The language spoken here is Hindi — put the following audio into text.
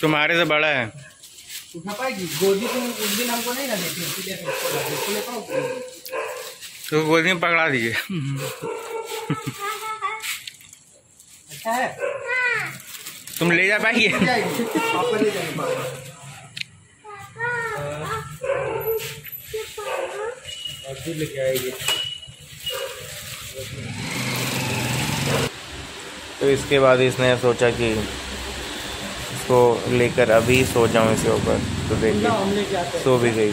तुम्हारे से बड़ा है। गोदी तुम उस दिन हमको नहीं ना देती इसलिए फिर उसको ला- उसको ले पाओ तो गोदी में पकड़ा दीजिए अच्छा है? तुम ले जा पाएँगे? ले जाएगी। पापा ले जाएँगे पापा। अभी लेके आएगी। तो इसके बाद इसने सोचा कि इसको लेकर अभी सो जाऊँ इसके ऊपर तो देखिए। सो भी गई।